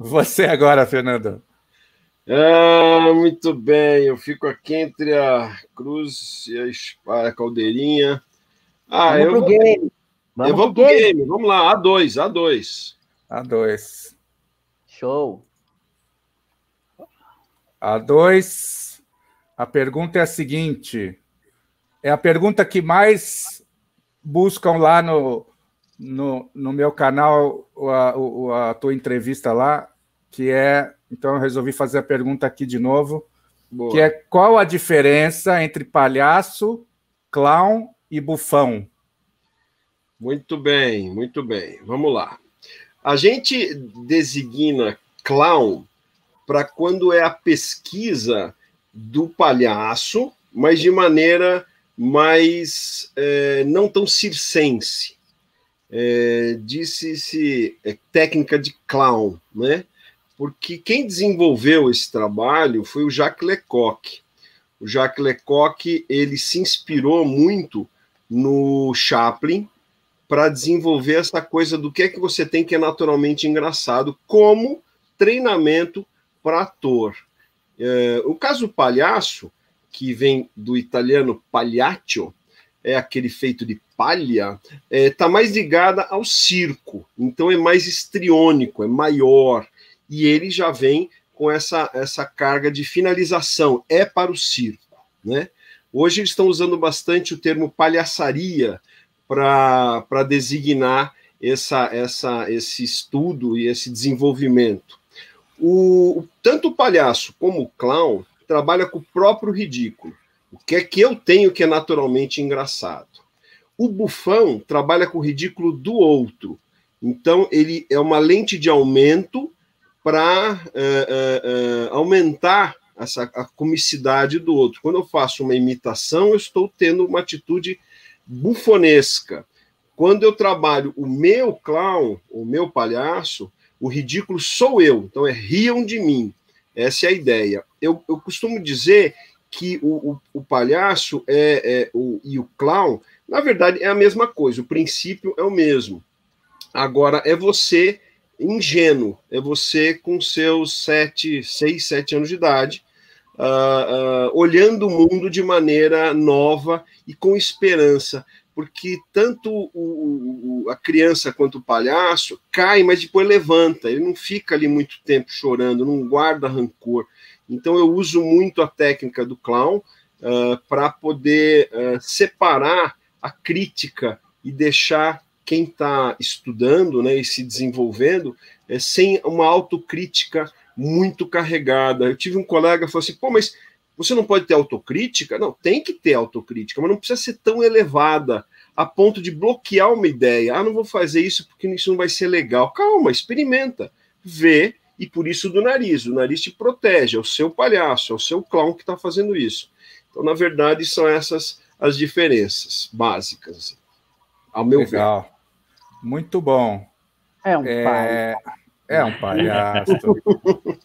Você agora, Fernando. Ah, muito bem. Eu fico aqui entre a cruz e a espada, a caldeirinha. Ah, Vamos eu pro vou, game. Vamos eu vou pro game. game. Vamos lá, A2, A2. A2. Show. A2. A pergunta é a seguinte: é a pergunta que mais buscam lá no, no, no meu canal, a, o- a tua entrevista lá, que é. Então eu resolvi fazer a pergunta aqui de novo, Boa. que é qual a diferença entre palhaço, clown e bufão? Muito bem, muito bem. Vamos lá. A gente designa clown para quando é a pesquisa do palhaço, mas de maneira mais eh, não tão circense. É, Disse-se é, técnica de clown, né? Porque quem desenvolveu esse trabalho foi o Jacques Lecoq. O Jacques Lecoq ele se inspirou muito no Chaplin para desenvolver essa coisa do que é que você tem que é naturalmente engraçado como treinamento para ator. É, o caso palhaço, que vem do italiano pagliaccio, é aquele feito de palha, está mais ligada ao circo, então é mais histriônico, é maior, e ele já vem com essa, essa carga de finalização, é para o circo. Né? Hoje eles estão usando bastante o termo palhaçaria para designar essa, essa, esse estudo e esse desenvolvimento. O, tanto o palhaço como o clown trabalha com o próprio ridículo. O que é que eu tenho que é naturalmente engraçado? O bufão trabalha com o ridículo do outro. Então, ele é uma lente de aumento para uh, uh, uh, aumentar essa, a comicidade do outro. Quando eu faço uma imitação, eu estou tendo uma atitude bufonesca. Quando eu trabalho o meu clown, o meu palhaço, o ridículo sou eu. Então, é riam de mim. Essa é a ideia. Eu, eu costumo dizer que o, o, o palhaço é, é, o, e o clown, na verdade, é a mesma coisa. O princípio é o mesmo. Agora, é você ingênuo, é você com seus sete, seis, sete anos de idade, uh, uh, olhando o mundo de maneira nova e com esperança, porque tanto o, o, a criança quanto o palhaço cai, mas depois levanta, ele não fica ali muito tempo chorando, não guarda rancor. Então eu uso muito a técnica do clown uh, para poder separar a crítica e deixar quem está estudando né, e se desenvolvendo é, sem uma autocrítica muito carregada. Eu tive um colega que falou assim: pô, mas você não pode ter autocrítica? Não, tem que ter autocrítica, mas não precisa ser tão elevada a ponto de bloquear uma ideia. Ah, não vou fazer isso porque isso não vai ser legal. Calma, experimenta, vê, e por isso do nariz. O nariz te protege, é o seu palhaço, é o seu clown que está fazendo isso. Então, na verdade, são essas as diferenças básicas, assim, ao meu Legal. ver. Muito bom. É um é, é um palhaço.